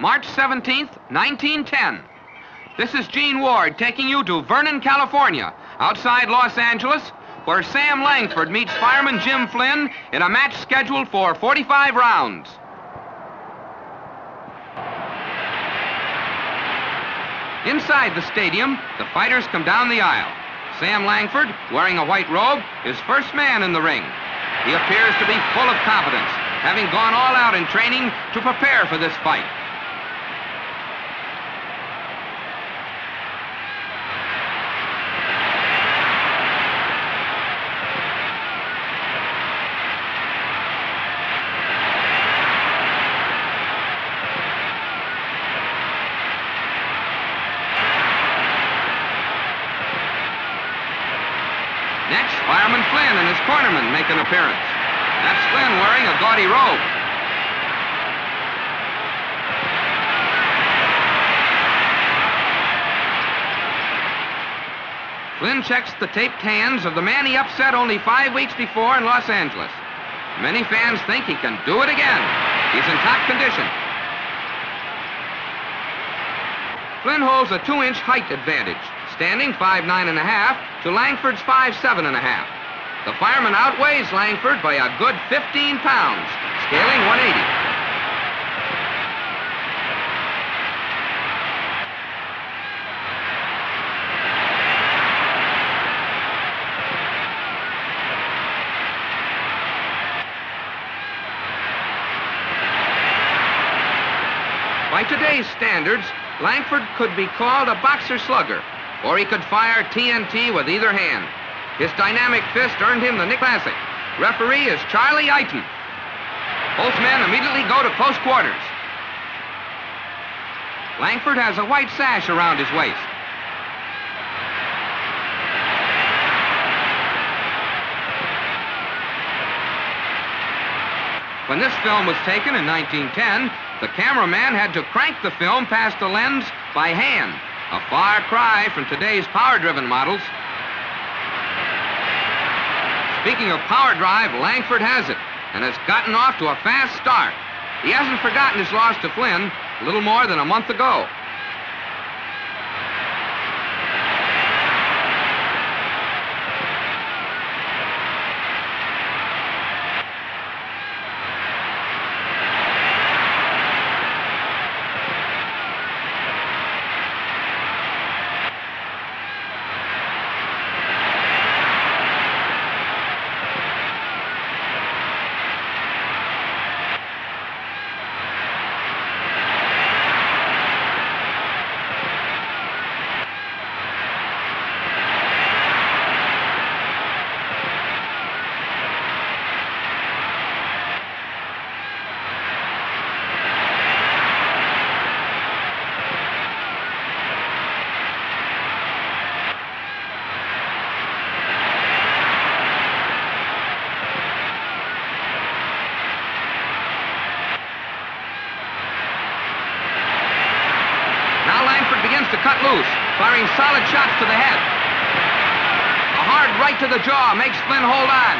March 17th, 1910. This is Gene Ward taking you to Vernon, California, outside Los Angeles, where Sam Langford meets fireman Jim Flynn in a match scheduled for 45 rounds. Inside the stadium, the fighters come down the aisle. Sam Langford, wearing a white robe, is first man in the ring. He appears to be full of confidence, having gone all out in training to prepare for this fight. Next, Fireman Flynn and his an appearance. That's Flynn wearing a gaudy robe. Flynn checks the taped hands of the man he upset only five weeks before in Los Angeles. Many fans think he can do it again. He's in top condition. Flynn holds a two-inch height advantage, standing five nine and a half to Langford's five seven and a half. The fireman outweighs Langford by a good 15 pounds, scaling 180. By today's standards, Langford could be called a boxer slugger, or he could fire TNT with either hand. His dynamic fist earned him the Nick Classic. Referee is Charlie Eyton. Both men immediately go to close quarters. Langford has a white sash around his waist. When this film was taken in 1910, the cameraman had to crank the film past the lens by hand, a far cry from today's power-driven models. Speaking of power drive, Langford has it and has gotten off to a fast start. He hasn't forgotten his loss to Flynn a little more than a month ago. Now Langford begins to cut loose, firing solid shots to the head. A hard right to the jaw makes Flynn hold on.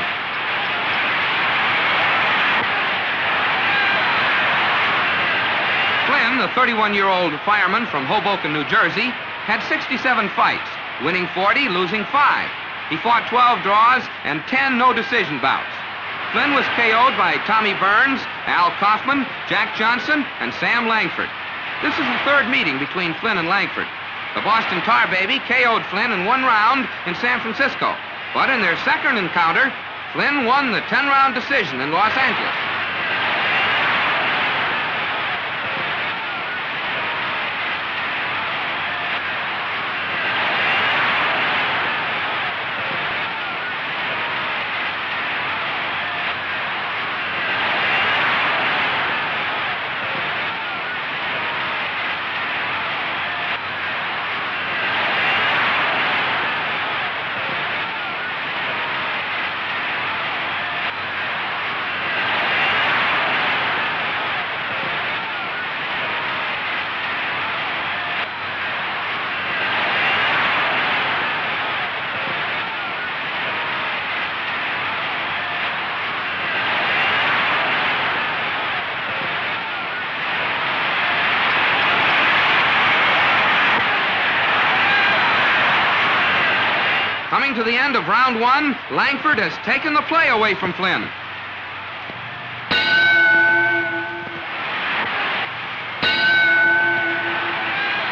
Flynn, the 31-year-old fireman from Hoboken, New Jersey, had 67 fights, winning 40, losing 5. He fought 12 draws and 10 no-decision bouts. Flynn was KO'd by Tommy Burns, Al Kaufman, Jack Johnson, and Sam Langford. This is the third meeting between Flynn and Langford. The Boston Tar Baby KO'd Flynn in one round in San Francisco. But in their second encounter, Flynn won the 10-round decision in Los Angeles. End of round one, Langford has taken the play away from Flynn.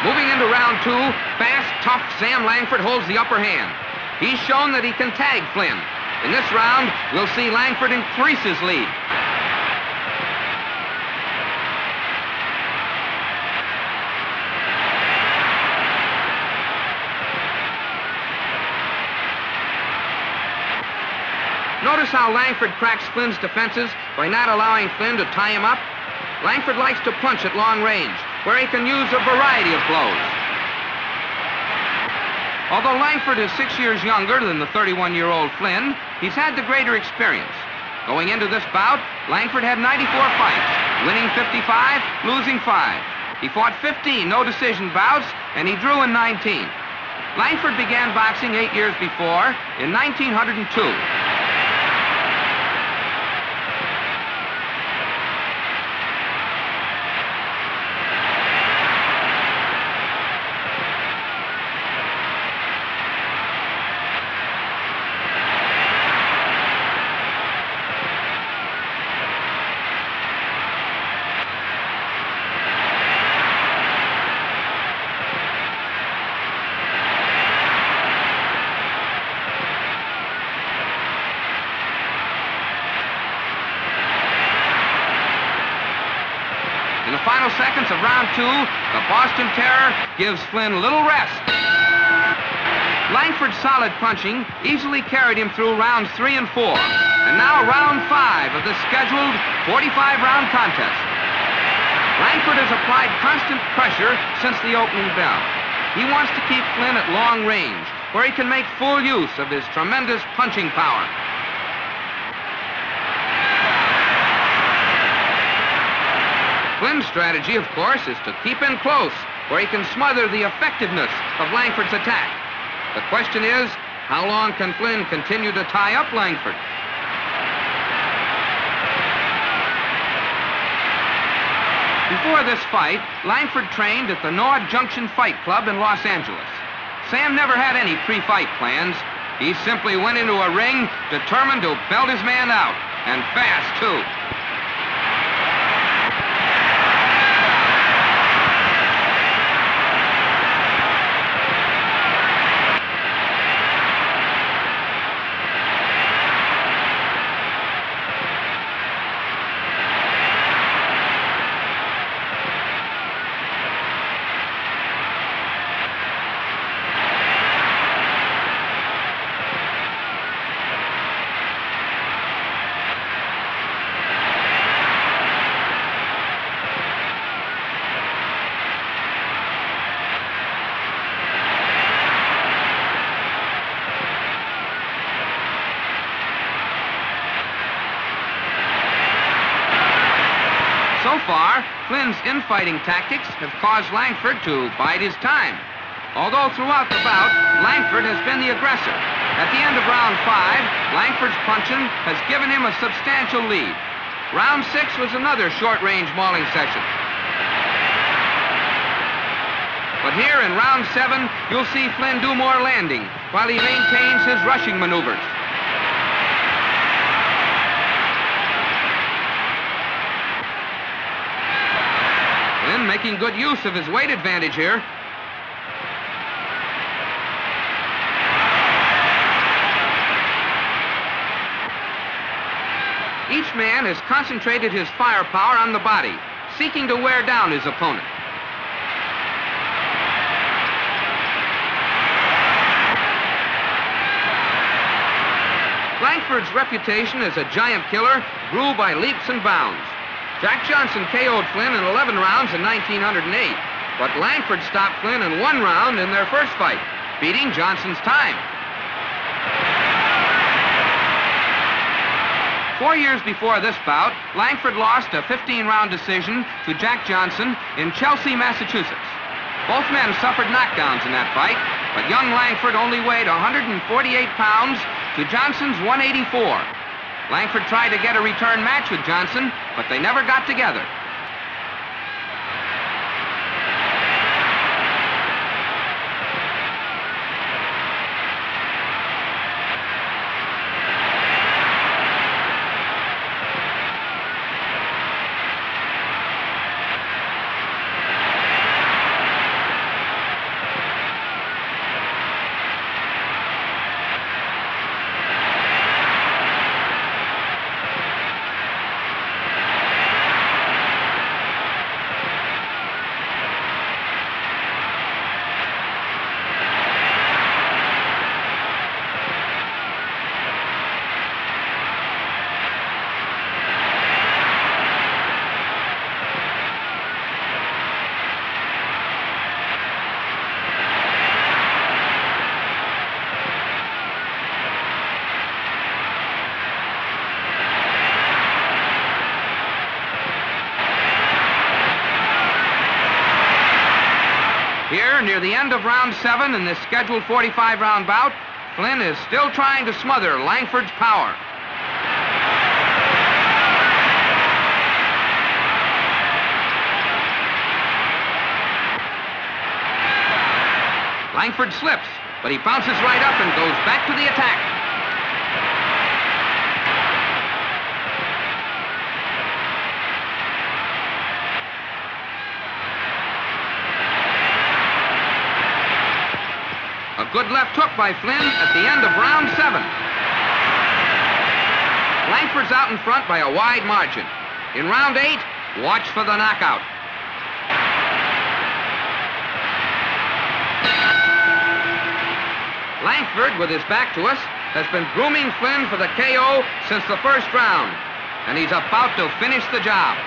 Moving into round two, fast, tough Sam Langford holds the upper hand. He's shown that he can tag Flynn. In this round, we'll see Langford increase his lead. Notice how Langford cracks Flynn's defenses by not allowing Flynn to tie him up. Langford likes to punch at long range where he can use a variety of blows. Although Langford is six years younger than the 31-year-old Flynn, he's had the greater experience. Going into this bout, Langford had 94 fights, winning 55, losing 5. He fought 15 no-decision bouts, and he drew in 19. Langford began boxing eight years before, in 1902. In the final seconds of round two, the Boston Terror gives Flynn little rest. Langford's solid punching easily carried him through rounds three and four. And now round five of the scheduled 45-round contest. Langford has applied constant pressure since the opening bell. He wants to keep Flynn at long range, where he can make full use of his tremendous punching power. Flynn's strategy, of course, is to keep in close, where he can smother the effectiveness of Langford's attack. The question is, how long can Flynn continue to tie up Langford? Before this fight, Langford trained at the Naud Junction Fight Club in Los Angeles. Sam never had any pre-fight plans. He simply went into a ring determined to belt his man out, and fast, too. So far, Flynn's infighting tactics have caused Langford to bide his time. Although throughout the bout, Langford has been the aggressor. At the end of round five, Langford's punching has given him a substantial lead. Round six was another short-range mauling session. But here in round seven, you'll see Flynn do more landing while he maintains his rushing maneuvers. Flynn making good use of his weight advantage here. Each man has concentrated his firepower on the body, seeking to wear down his opponent. Langford's reputation as a giant killer grew by leaps and bounds. Jack Johnson KO'd Flynn in 11 rounds in 1908, but Langford stopped Flynn in one round in their first fight, beating Johnson's time. Four years before this bout, Langford lost a 15-round decision to Jack Johnson in Chelsea, Massachusetts. Both men suffered knockdowns in that fight, but young Langford only weighed 148 pounds to Johnson's 184. Langford tried to get a return match with Johnson, but they never got together. the end of round seven in this scheduled 45 round bout, Flynn is still trying to smother Langford's power. Langford slips, but he bounces right up and goes back to the attack. A good left hook by Flynn at the end of round seven. Langford's out in front by a wide margin. In round eight, watch for the knockout. Langford, with his back to us, has been grooming Flynn for the KO since the first round, and he's about to finish the job.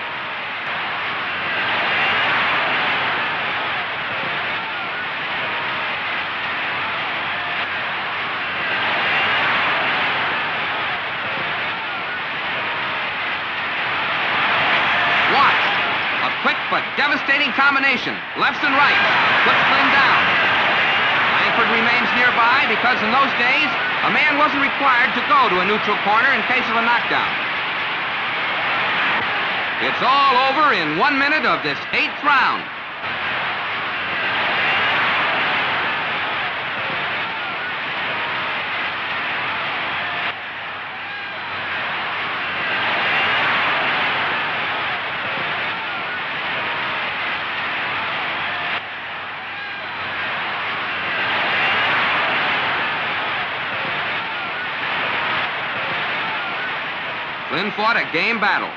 Watch. A quick but devastating combination. Left and right. Puts Flynn down. Langford remains nearby because in those days, a man wasn't required to go to a neutral corner in case of a knockdown. It's all over in one minute of this eighth round. Flynn fought a game battle.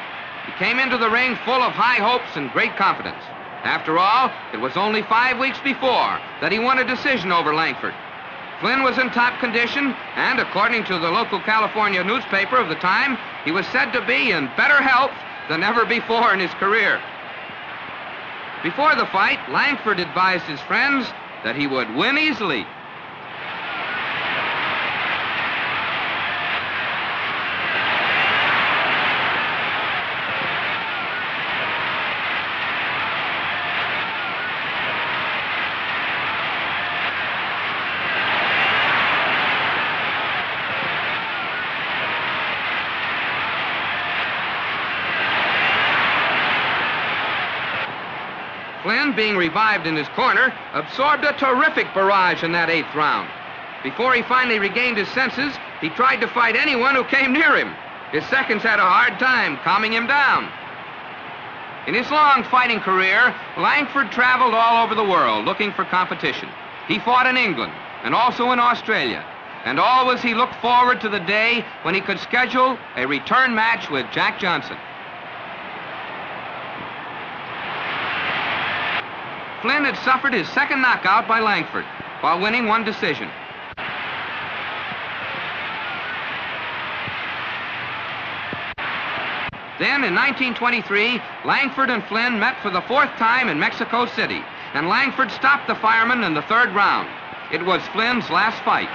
He came into the ring full of high hopes and great confidence. After all, it was only five weeks before that he won a decision over Langford. Flynn was in top condition, and according to the local California newspaper of the time, he was said to be in better health than ever before in his career. Before the fight, Langford advised his friends that he would win easily. Flynn, being revived in his corner, absorbed a terrific barrage in that eighth round. Before he finally regained his senses, he tried to fight anyone who came near him. His seconds had a hard time calming him down. In his long fighting career, Langford traveled all over the world looking for competition. He fought in England and also in Australia. And always he looked forward to the day when he could schedule a return match with Jack Johnson. Flynn had suffered his second knockout by Langford while winning one decision. Then in 1923, Langford and Flynn met for the fourth time in Mexico City, and Langford stopped the fireman in the third round. It was Flynn's last fight.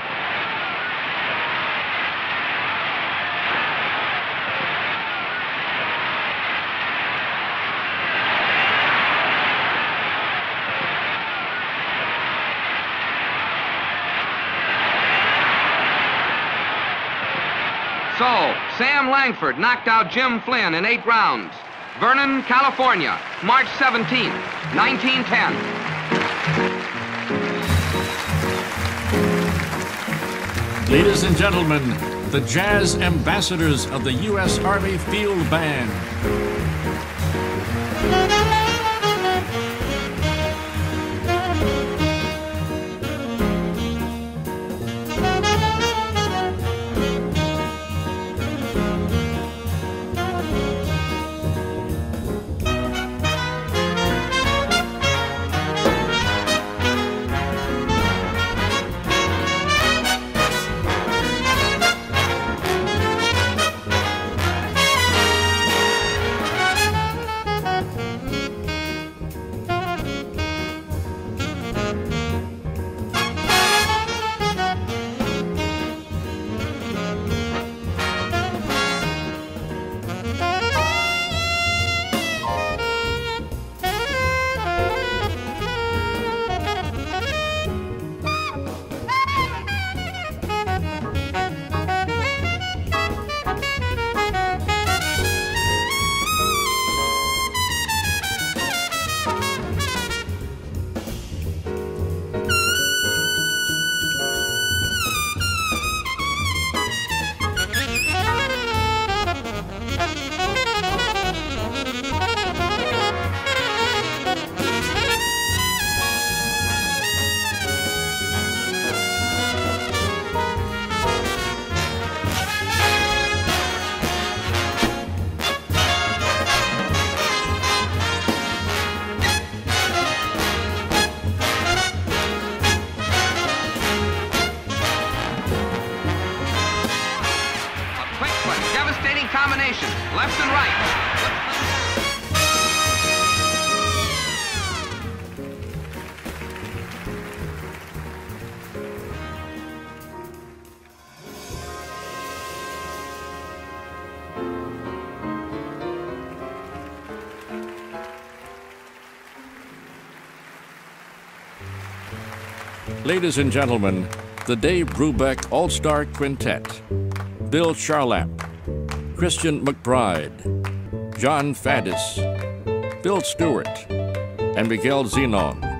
So, Sam Langford knocked out Jim Flynn in eight rounds. Vernon, California, March 17, 1910. Ladies and gentlemen, the jazz ambassadors of the U.S. Army Field Band. Ladies and gentlemen, the Dave Brubeck All Star Quintet Bill Charlap, Christian McBride, Jon Faddis, Bill Stewart, and Miguel Zenon.